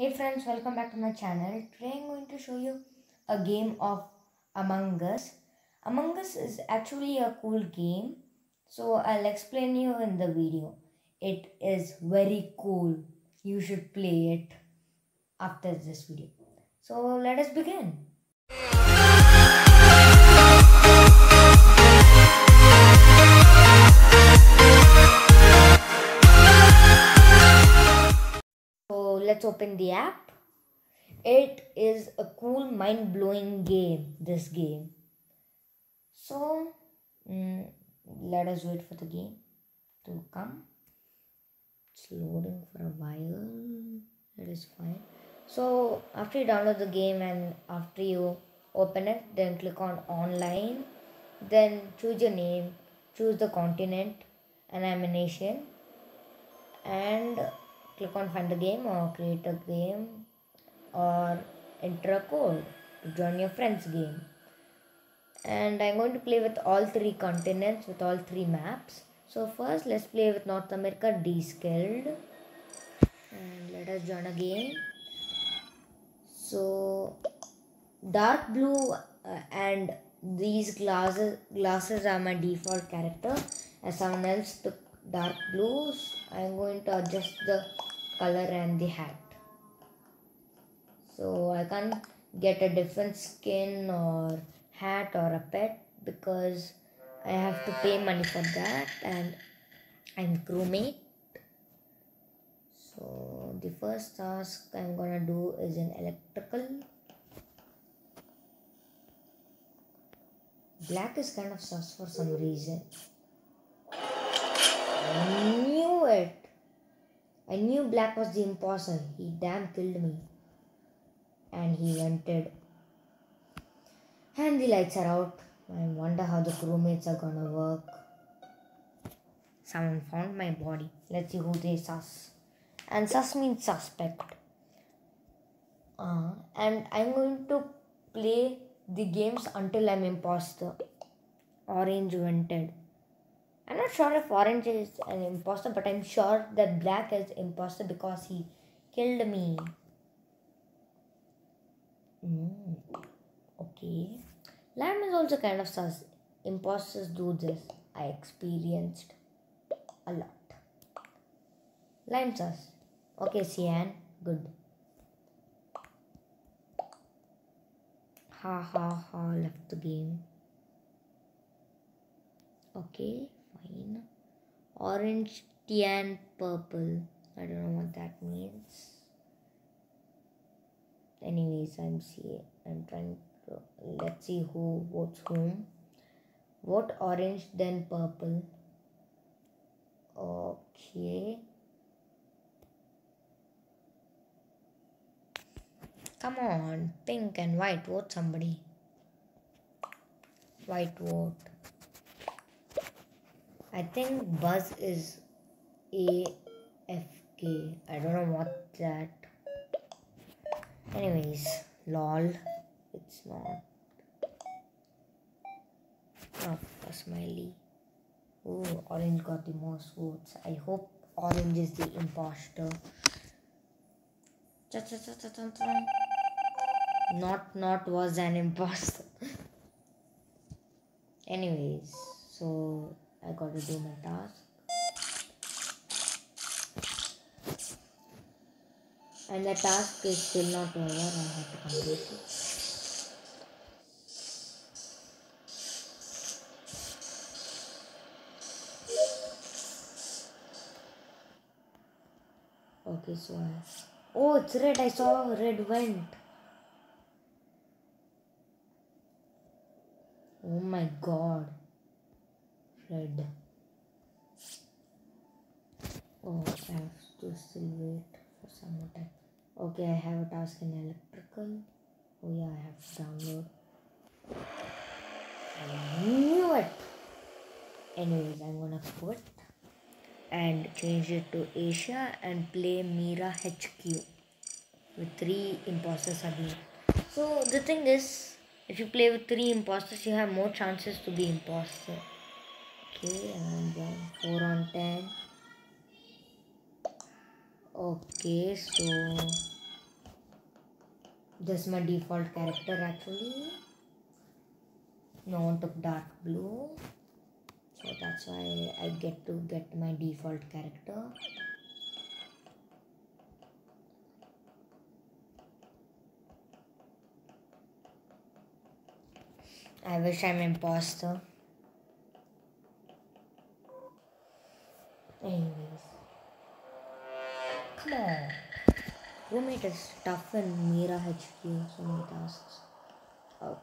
Hey friends, welcome back to my channel. Today I'm going to show you a game of Among Us. Among Us is actually a cool game, so I'll explain you in the video. It is very cool. You should play it after this video. So let us begin. Let's open the app. It is a cool, mind blowing game. This game. So mm, let us wait for the game to come. It's loading for a while. It is fine. So after you download the game and after you open it, then click on online. Then choose your name, choose the continent, and I'm and click on find a game or create a game or enter a code to join your friend's game. And i'm going to play with all three continents with all three maps. So first let's play with north america the Skeld and let us join a game. So dark blue uh, and these glasses glasses are my default character. As someone else took dark blues. I'm going to adjust the color and the hat. So i can't get a different skin or hat or a pet because i have to pay money for that and i'm crewmate. So the first task i'm gonna do is an electrical. Black is kind of sus for some reason I knew it I knew Black was the imposter. He damn killed me. And he vented. And the lights are out. I wonder how the crewmates are gonna work. Someone found my body. Let's see who they sus. And sus means suspect. Uh, and I'm going to play the games until I'm imposter. Orange vented. I'm not sure if Orange is an imposter, but I'm sure that Black is imposter because he killed me. Mm, okay. Lime is also kind of sus. Imposters do this. I experienced a lot. Lime sus. Okay, Cyan. Good. Ha ha ha, left the game. Okay, Orange, tan, purple. I don't know what that means. Anyways, I'm see I'm trying to let's see who votes whom. What orange then purple. Okay. Come on, pink and white, vote somebody. White vote. I think Buzz is AFK. I don't know what that. Anyways, lol. It's not. Oh, a smiley. Oh, orange got the most votes. I hope orange is the imposter. Not not was an imposter. Anyways, so I gotta do my task. And the task is still not over, I have to complete it. Okay, so I... Oh, it's red. I saw red went. Oh my god red. Oh, I have to still wait for some more time. Okay, I have a task in electrical. Oh yeah, I have to download. I knew it. Anyways, I'm gonna quit and change it to Asia and play Mira HQ with three imposters again. So the thing is, if you play with three imposters, you have more chances to be imposter. Okay, and then 4 on 10. Okay, so this is my default character actually. No one took dark blue. So that's why I get to get my default character. I wish I'm imposter. Crewmate is tough in Mira HQ. So many tasks. Oh.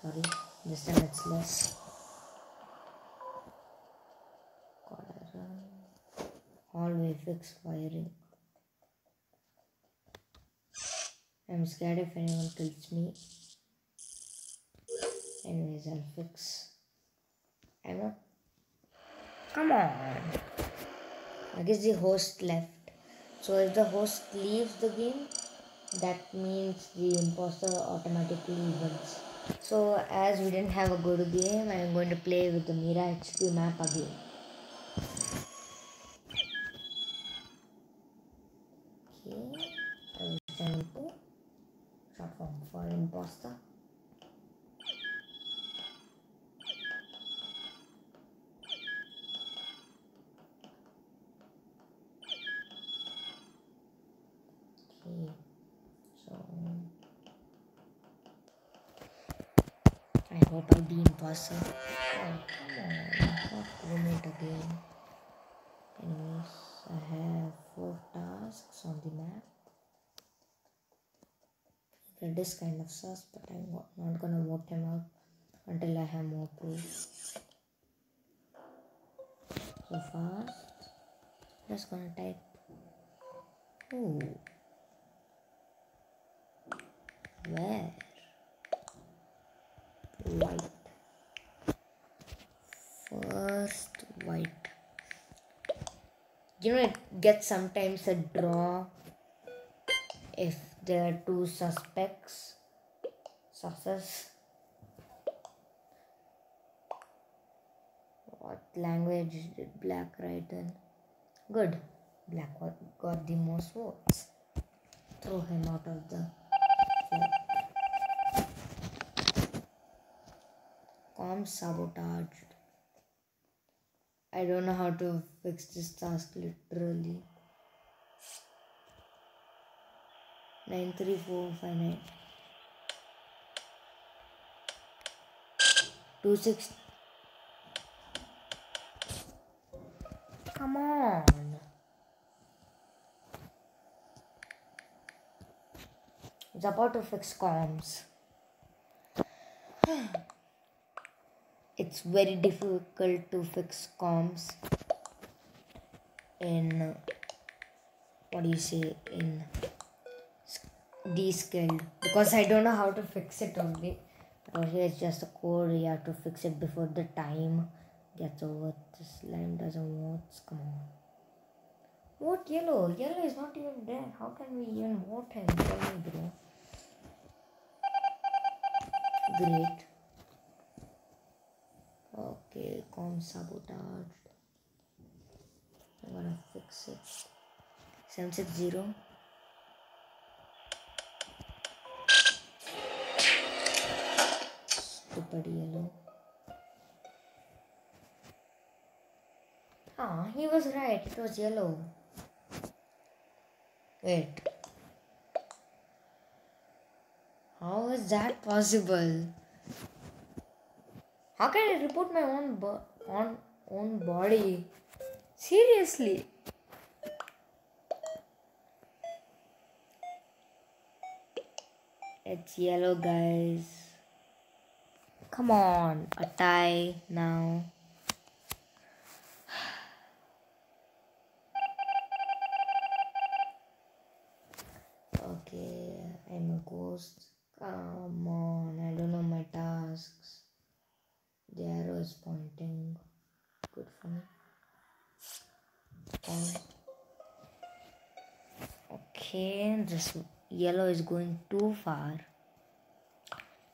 Sorry. This time it's less. Hallway fix wiring. I'm scared if anyone kills me. Anyways, I'll fix. I'm not. Come on. I guess the host left. So if the host leaves the game, that means the imposter automatically wins. So as we didn't have a good game, I'm going to play with the Mira HQ map again. Okay, I will to short form for imposter. Okay, so I hope I'll be. Oh, come on, not crewmate again. Anyways, I have four tasks on the map. It is kind of sus, but I'm not gonna vote him out until I have more proof. So fast, just gonna type. Ooh. Where? White. First white. You know, it gets sometimes a draw if there are two suspects. Success. What language did black write in? Good. Black got- the most votes. Throw him out of the. Com sabotaged. I don't know how to fix this task literally. Nine three four five nine. Two six. Come on. It's about to fix comms. it's very difficult to fix comms in what do you say in the Skeld because I don't know how to fix it only. Or here's just a code you have to fix it before the time gets over. This line doesn't work. Come on. Vote yellow. Yellow is not even there. How can we even vote him? Bro. Great. Okay, com sabotaged. I'm gonna fix it. 760. Stupid yellow. Ah, he was right. It was yellow. Wait. How is that possible? How can I report my own bo- on own body? Seriously. It's yellow, guys. Come on, a tie now. Okay, I'm a ghost. Come on, I don't know my tasks. The arrow is pointing. Good for me. Um, Okay, this yellow is going too far.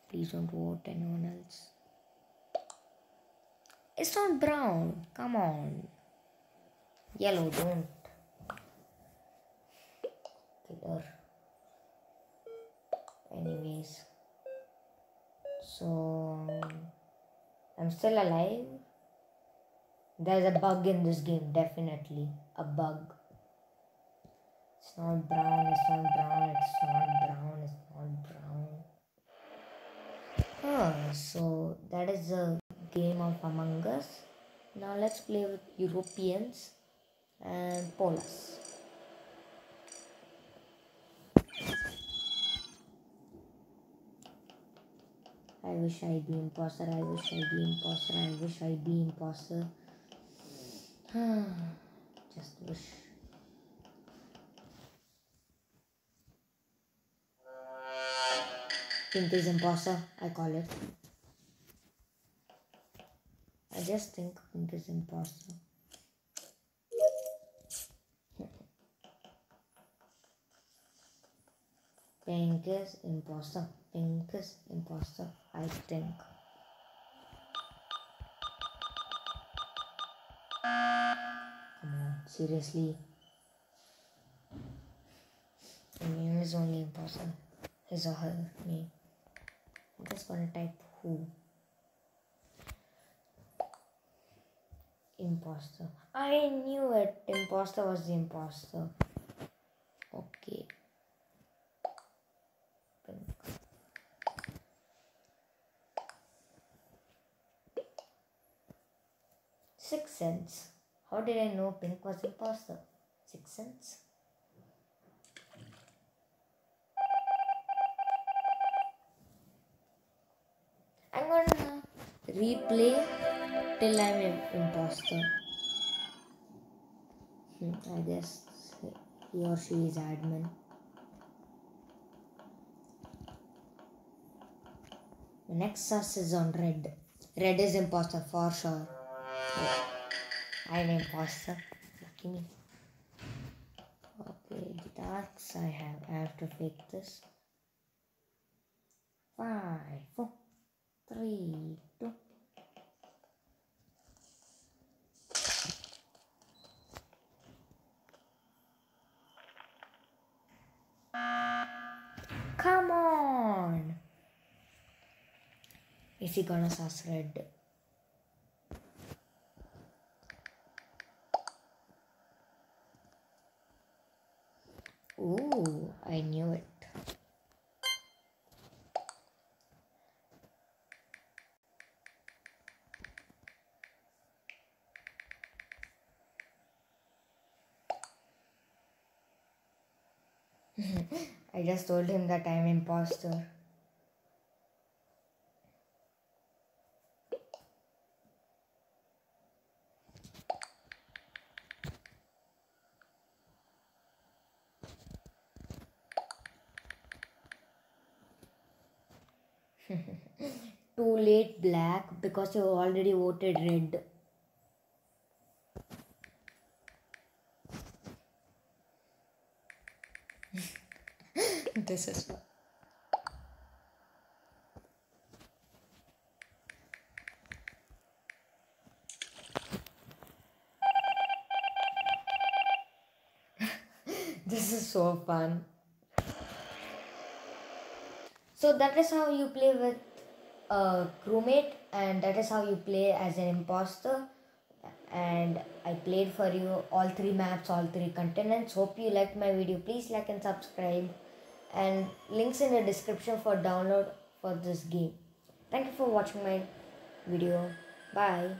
Please don't vote anyone else. It's not brown. Come on. Yellow, don't. Killer. anyways so i'm still alive. There's a bug in this game definitely. A bug. It's not brown it's not brown it's not brown it's not brown. Ah so that is the game of among us. Now let's play with europeans and Polus I wish I'd be imposter. I wish I'd be imposter. I wish I'd be imposter. Just wish. Pink is imposter. I call it. I just think Pink is imposter. Pink is imposter. Pink is imposter. I think. Come on, seriously. The name is only imposter. His or her name. I'm just gonna type who. Imposter. I knew it. Imposter was the imposter. Okay. Pink. Six Sense. How did I know Pink was imposter? Six Sense. I'm gonna replay till I'm an imposter. Hmm, I guess he or she is admin. The next sus is on red. Red is imposter for sure. I'm imposter. Lucky me. Okay, the darks I have. I have to fake this. Five, four, three, two. Come on! Is he gonna sus red? Ooh, I knew it. I just told him that I'm imposter. Too late black because you already voted red. This is this is so fun. So that is how you play with a crewmate, and that is how you play as an imposter. And I played for you all three maps, all three continents. Hope you liked my video. Please like and subscribe, and links in the description for download for this game. Thank you for watching my video. Bye.